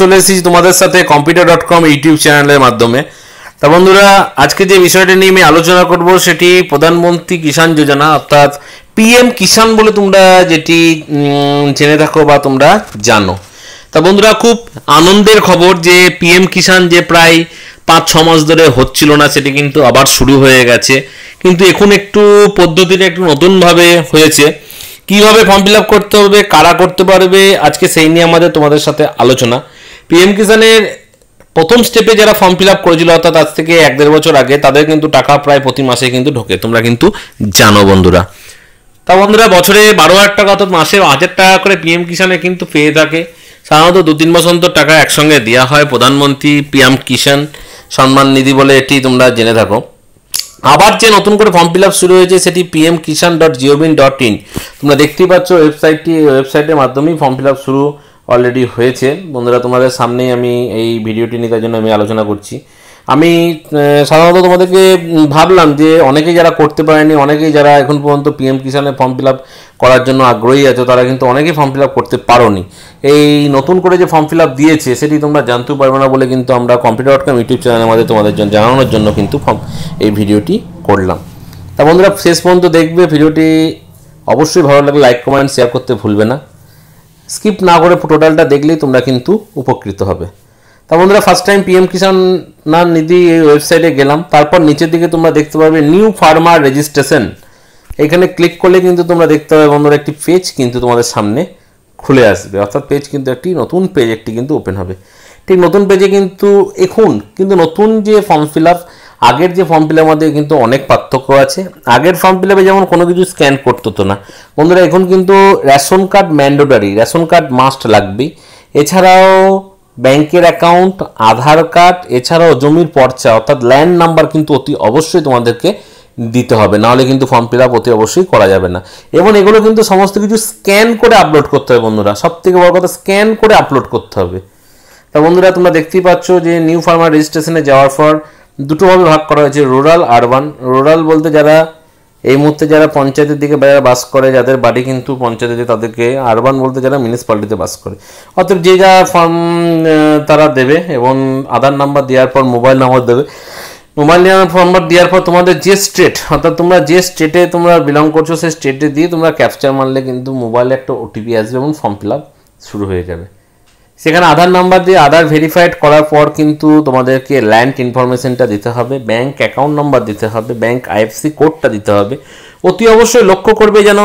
চলে এসেছি তোমাদের সাথে কম্পিউটার ডট কম ইউটিউব চ্যানেলের মাধ্যমে। তা বন্ধুরা, আজকে যে বিষয়টা নিয়ে আমি আলোচনা করব সেটি প্রধানমন্ত্রী কিষাণ যোজনা, অর্থাৎ পিএম কিষাণ বলে তোমরা যেটি জেনে থাকো বা তোমরা জানো। তা বন্ধুরা, খুব আনন্দের খবর যে পিএম কিষাণ যে প্রায় পাঁচ, ছ মাস ধরে হচ্ছিল না, সেটি কিন্তু আবার শুরু হয়ে গেছে। কিন্তু এখন একটু পদ্ধতিটা একটু নতুনভাবে হয়েছে। কীভাবে ফর্ম ফিল আপ করতে হবে, কারা করতে পারবে, আজকে সেই নিয়ে আমাদের তোমাদের সাথে আলোচনা। পিএম কিষানের প্রথম স্টেপে যারা ফর্ম ফিল আপ করেছিল, অর্থাৎ আজ থেকে এক দেড় বছর আগে, তাদের কিন্তু টাকা প্রায় প্রতি মাসে কিন্তু ঢোকে। তোমরা কিন্তু জানো বন্ধুরা। তা বন্ধুরা, বছরে বারো হাজার টাকা, অর্থাৎ মাসে হাজার টাকা করে পিএম কিষানে কিন্তু পেয়ে থাকে। সাধারণত দু তিন বছর অন্তর টাকা একসঙ্গে দেওয়া হয়। প্রধানমন্ত্রী পিএম কিষান সম্মান নিধি বলে এটি তোমরা জেনে থাকো। আবার যে নতুন করে ফর্ম ফিল আপ শুরু হয়েছে, সেটি পিএম কিষান ডট জিওভিন ডট ইন তোমরা দেখতেই পাচ্ছ ওয়েবসাইটটি ওয়েবসাইটের মাধ্যমেই ফর্ম ফিল আপ শুরু অলরেডি হয়েছে। বন্ধুরা, তোমাদের সামনেই আমি এই ভিডিওটি নিয়ে জন্য আমি আলোচনা করছি। আমি সাধারণত তোমাদেরকে ভাবলাম যে অনেকেই যারা করতে পারেনি, অনেকেই যারা এখন পর্যন্ত পিএম কিষানে ফর্ম ফিল আপ করার জন্য আগ্রহী আছো, তারা কিন্তু অনেকেই ফর্ম ফিল আপ করতে পারোনি। এই নতুন করে যে ফর্ম ফিল আপ দিয়েছে, সেটি তোমরা জানতেও পারবে না বলে কিন্তু আমরা কম্পিউটার ডট কম ইউটিউব চ্যানেলের মধ্যে তোমাদের জন্য জানানোর জন্য কিন্তু ফর্ম এই ভিডিওটি করলাম। তা বন্ধুরা, শেষ পর্যন্ত দেখবে ভিডিওটি অবশ্যই ভালো লাগলে লাইক কমেন্ট শেয়ার করতে ভুলবে না। স্কিপ না করে টোটালটা দেখলেই তোমরা কিন্তু উপকৃত হবে। তা বন্ধুরা ফার্স্ট টাইম পিএম কিষাণ না নিধি এই ওয়েবসাইটে গেলাম। তারপর নিচের দিকে তোমরা দেখতে পাবে নিউ ফার্মার রেজিস্ট্রেশন এখানে ক্লিক করলে কিন্তু তোমরা দেখতে পাবে বন্ধুরা, একটি পেজ কিন্তু তোমাদের সামনে খুলে আসবে। অর্থাৎ পেজ কিন্তু একটি নতুন পেজ একটি কিন্তু ওপেন হবে। ঠিক নতুন পেজে কিন্তু, এখন কিন্তু নতুন যে ফর্ম ফিল আপ আগের যে ফর্ম ফিল মধ্যে কিন্তু অনেক পার্থক্য আছে। আগের ফর্ম ফিল যেমন কোনো কিছু স্ক্যান করতে হতো না। বন্ধুরা, এখন কিন্তু ration card mandatory ration card must লাগবেই। এছাড়াও ব্যাংকের অ্যাকাউন্ট আধার কার্ড, এছাড়াও জমির পর্চা, অর্থাৎ ল্যান্ড নাম্বার কিন্তু অতি অবশ্যই তোমাদেরকে দিতে হবে। নাহলে কিন্তু ফর্ম ফিল আপ অতি অবশ্যই করা যাবে না। এবং এগুলো কিন্তু সমস্ত কিছু স্ক্যান করে আপলোড করতে হবে বন্ধুরা। সব থেকে বড় কথা স্ক্যান করে আপলোড করতে হবে। তা বন্ধুরা, তোমরা দেখতেই পাচ্ছ যে নিউ ফার্মার রেজিস্ট্রেশনে যাওয়ার পর দুটোভাবে ভাগ করা হয়েছে রুরাল আরবান রুরাল বলতে যারা এই মুহূর্তে যারা পঞ্চায়েতের দিকে যারা বাস করে, যাদের বাড়ি কিন্তু পঞ্চায়েতে তাদেরকে আরবান বলতে যারা মিউনিসিপ্যালিটিতে বাস করে। অর্থাৎ যে যা ফর্ম তারা দেবে এবং আধার নাম্বার দেওয়ার পর মোবাইল নাম্বার দেবে। মোবাইল নাম্বার দেওয়ার পর তোমাদের যে স্টেট অর্থাৎ তোমরা যে স্টেটে তোমরা বিলং করছ, সেই স্টেটে দিয়ে তোমরা ক্যাপচার মারলে কিন্তু মোবাইলে একটা ওটিপি আসবে এবং ফর্ম ফিল আপ শুরু হয়ে যাবে। সেখানে আধার নাম্বার দিয়ে আধার ভেরিফাইড করার পর কিন্তু তোমাদেরকে ল্যান্ড ইনফরমেশনটা দিতে হবে ব্যাঙ্ক অ্যাকাউন্ট নাম্বার দিতে হবে ব্যাংক আইএফসি কোডটা দিতে হবে। অতি অবশ্যই লক্ষ্য করবে যেন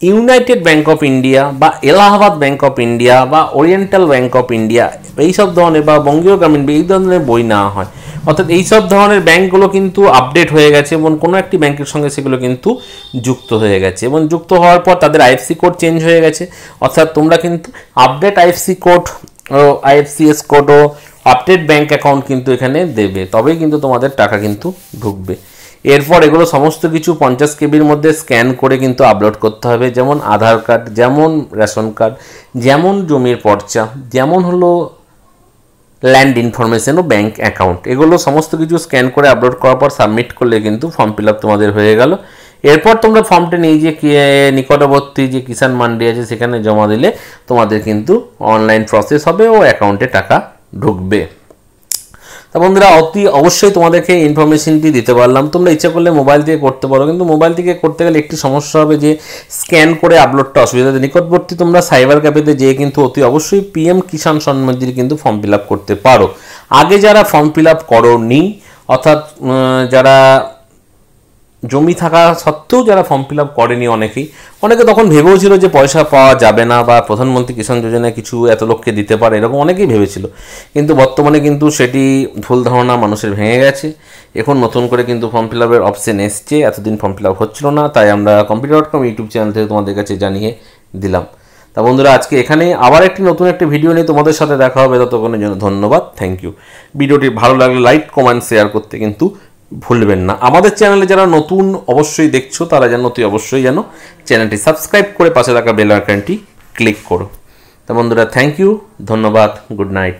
ইউনাইটেড ব্যাংক অফ ইন্ডিয়া বা এলাহাবাদ ব্যাংক অফ ইন্ডিয়া বা ওরিয়েন্টাল ব্যাংক অফ ইন্ডিয়া এইসব ধরনের বা বঙ্গীয় গ্রামীণ এই ধরনের বই নেওয়া হয়। অর্থাৎ এইসব ধরনের ব্যাংকগুলো কিন্তু আপডেট হয়ে গেছে এবং কোনো একটি ব্যাংকের সঙ্গে সেগুলো কিন্তু যুক্ত হয়ে গেছে এবং যুক্ত হওয়ার পর তাদের আইএফসি কোড চেঞ্জ হয়ে গেছে। অর্থাৎ তোমরা কিন্তু আপডেট আইএফসি কোড ও আইএফসিএস কোডও আপডেট ব্যাংক অ্যাকাউন্ট কিন্তু এখানে দেবে। তবেই কিন্তু তোমাদের টাকা কিন্তু ঢুকবে। এরপর এগুলো সমস্ত কিছু পঞ্চাশ কেবির মধ্যে স্ক্যান করে কিন্তু আপলোড করতে হবে। যেমন আধার কার্ড যেমন রেশন কার্ড যেমন জমির পর্চা, যেমন হলো ল্যান্ড ইনফরমেশন ও ব্যাঙ্ক অ্যাকাউন্ট এগুলো সমস্ত কিছু স্ক্যান করে আপলোড করার পর সাবমিট করলে কিন্তু ফর্ম ফিল আপ তোমাদের হয়ে গেল। এরপর তোমরা ফর্মটা নিয়ে যে নিকটবর্তী যে কিষাণ মান্ডি আছে সেখানে জমা দিলে তোমাদের কিন্তু অনলাইন প্রসেস হবে ও অ্যাকাউন্টে টাকা ঢুকবে। তা বন্ধুরা, অতি অবশ্যই তোমাদেরকে ইনফরমেশনটি দিতে পারলাম তোমরা ইচ্ছা করলে মোবাইল দিয়ে করতে পারো, কিন্তু মোবাইল থেকে করতে গেলে একটি সমস্যা হবে যে স্ক্যান করে আপলোডটা অসুবিধা। নিকটবর্তী তোমরা সাইবার ক্যাফেতে যেয়ে কিন্তু অতি অবশ্যই পিএম কিষাণ সম্মানজির কিন্তু ফর্ম ফিল করতে পারো আগে যারা ফর্ম ফিল আপ করোনি, অর্থাৎ যারা জমি থাকা সত্ত্বেও যারা ফর্ম ফিল আপ করেনি অনেকেই, অনেকে তখন ভেবেও ছিল যে পয়সা পাওয়া যাবে না বা প্রধানমন্ত্রী কিষাণ যোজনায় কিছু এত লোককে দিতে পারে, এরকম অনেকেই ভেবেছিল। কিন্তু বর্তমানে কিন্তু সেটি ভুল ধারণা মানুষের ভেঙে গেছে। এখন নতুন করে কিন্তু ফর্ম ফিল আপের অপশন এসছে, এতদিন ফর্ম ফিল আপ হচ্ছিল না, তাই আমরা computer dot com YouTube channel থেকে তোমাদের কাছে জানিয়ে দিলাম। তা বন্ধুরা, আজকে এখানে আবার একটি নতুন একটি ভিডিও নিয়ে তোমাদের সাথে দেখা হবে, ততক্ষণের জন্য ধন্যবাদ থ্যাংক ইউ ভিডিওটি ভালো লাগলে লাইক কমেন্ট শেয়ার করতে কিন্তু ভুলবেন না। আমাদের চ্যানেলে যারা নতুন, অবশ্যই দেখছ, তারা যেন তুই অবশ্যই যেন চ্যানেলটি সাবস্ক্রাইব করে পাশে থাকা বেল আইকনটি ক্লিক করো। তো বন্ধুরা থ্যাংক ইউ ধন্যবাদ গুড নাইট